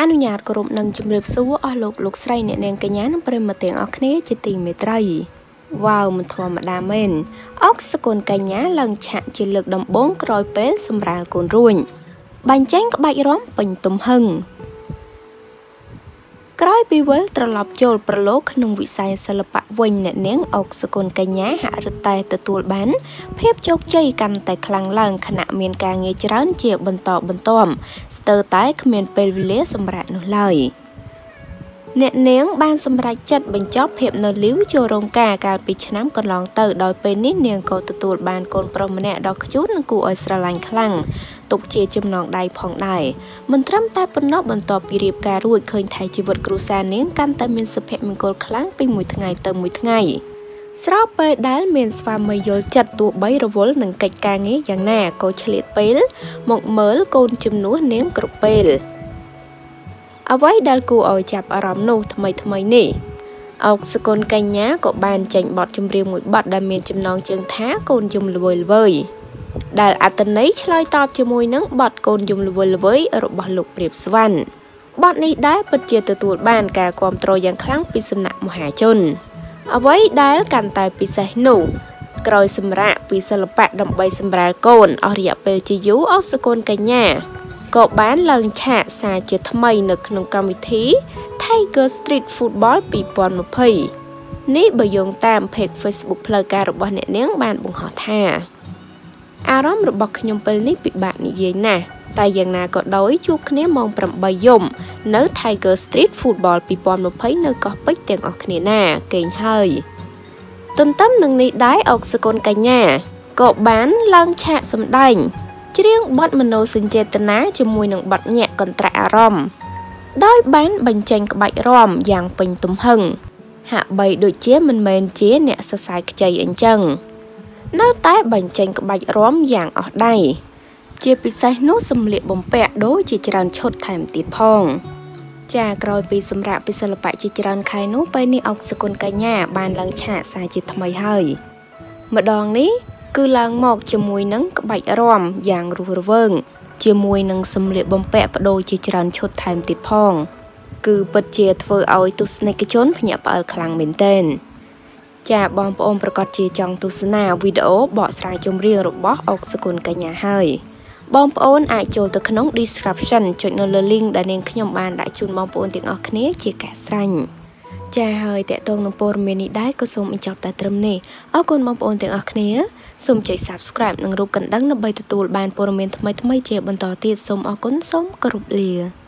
អនុញ្ញាតគោរពនឹងជម្រាបសួរអស់លោកលោកស្រីអ្នកនាងកញ្ញានិងប្រិយមិត្តទាំងអស់គ្នាជាទីមេត្រីវ៉ាវមិនធម្មតាមែនអុកសកូនកញ្ញាឡើងឆាកជាលើកដំបូងក្រោយពេលសម្រាលកូនរួញបាញ់ចេញក្បាច់រំពេញទំហឹង ក្រោយពីវិលត្រឡប់ចូលប្រឡូកក្នុងវិស័យសិល្បៈវិញអ្នកនាងអុកសកុនកញ្ញាហាក់រឹតតែទទួលបានភាពជោគជ័យកាន់តែខ្លាំងឡើងខណៈមានការងារច្រើនជាបន្តបន្ទាប់ស្ទើរតែគ្មានពេលវេលាសម្រាប់នោះឡើយ។អ្នកនាងបានសម្រេចចិត្តបញ្ចប់ភាពនៅលីវចូលរោងការកាលពីឆ្នាំកន្លងទៅដោយពេលនេះនាងក៏ទទួលបានកូនប្រុសម្នាក់ដ៏ខ្ជូតនិងគួរឲ្យស្រឡាញ់ខ្លាំង ទុកជាចំណងដៃផងដែរមិនត្រឹមតែប៉ុណ្ណោះបន្ទាប់ពីរៀបការរួចឃើញថៃជីវិតគ្រួសារនាងកាន់តែមានសុភមង្គលខ្លាំងពីមួយថ្ងៃទៅមួយថ្ងៃស្របពេលដែលមានស្វាមីយល់ចិត្តទោះបីរវល់នឹងកិច្ចការងារយ៉ាងណាក៏ឆ្លៀតពេល មកមើលកូនជំនួសនាងគ្រប់ពេលអ្វីដែលគួរឲ្យចាប់អារម្មណ៍នោះថ្មីថ្មីនេះអុកសកុនកញ្ញាក៏បានចេញបទចម្រៀងមួយបទដែលមានចំណងជើងថាកូនយំល្វើយល្វើយ ដែលអត្តន័យឆ្លើយតបជាមួយនឹងបទកូនយំល្វើយល្វើយរបស់លោកព្រាបស្វណ្ណបទនេះដែរពិតជាទទួលបានការគាំទ្រយ៉ាងខ្លាំងពីសំណាក់មហាជន អ្វីដែលកាន់តែពិសេសនោះក្រោយសម្រាប់ពីសិល្បៈដើម្បីសម្រាលកូនអស់រយៈពេលជាយូរអស់សកូនកញ្ញាក៏បានឡើងឆាកសារជាថ្មីនៅក្នុងកម្មវិធី Tiger Street Football 2020នេះបើយោងតាម page Facebook ផ្លូវការរបស់អ្នកនាងបានបង្ហោះថា អារម្មណ៍របស់ខ្ញុំពេលនេះពិបាកនិយាយណាស់តែយ៉ាងណាក៏ដោយជួបគ្នាម៉ោង8យប់នៅ Tiger Street Football 2020នៅកោះពេជ្រទាំងអស់គ្នាណាកេងហើយទន្ទឹមនឹងនេះដែរអុកសកុនកញ្ញាក៏បានឡើងឆាកសម្ដែងច្រៀងបទមនោសញ្ចេតនាជាមួយនឹងបទញាក់កន្ត្រាក់អារម្មណ៍ដោយបានបញ្ចេញក្បាច់រាំយ៉ាងពេញទំហឹងហាក់បីដូចជាមិនមែនជាអ្នកសរសើរខ្ចីអញ្ចឹង នៅតែបញ្ចេញក្បាច់រាំយ៉ាងអស់ដៃជាពិសេសនោះសម្លៀកបំពាក់ដូចជាច្រើនឈុតថែមទៀតផង ចាក្រោយពីសម្រាប់ពីសិល្បៈជាច្រើនខែនោះពេលនេះអុកសគុណកញ្ញាបានឡើងឆាកសារជាថ្មីហើយ ម្ដងនេះគឺឡើងមកជាមួយនឹងក្បាច់រាំយ៉ាងរស់រវើងជាមួយនឹងសម្លៀកបំពាក់បដូរជាច្រើនឈុតថែមទៀតផង គឺពិតជាធ្វើឲ្យទស្សនិកជនភ្ញាក់ផ្អើលខ្លាំងមែនទែន ចាបងប្អូនប្រកាសជាចង់ទស្សនាវីដេអូបកស្រាយចម្រៀងរបស់អុកសគុណកញ្ញាហើយបងប្អូនអាចចូលទៅក្នុង description ចុចនៅលើ link ដែលនាងខ្ញុំបានដាក់ជូនបងប្អូនទាំងអស់គ្នាជាការស្រឡាញ់ចាហើយតកតងនឹងព័ត៌មាននេះដែរក៏សូមបញ្ចប់តែត្រឹមនេះអរគុណបងប្អូនទាំងអស់គ្នាសូមចុច Subscribe និងរូបកណ្ដឹងដើម្បីទទួលបានព័ត៌មានថ្មីៗជាបន្តទៀតសូមអរគុណសូមគោរពលា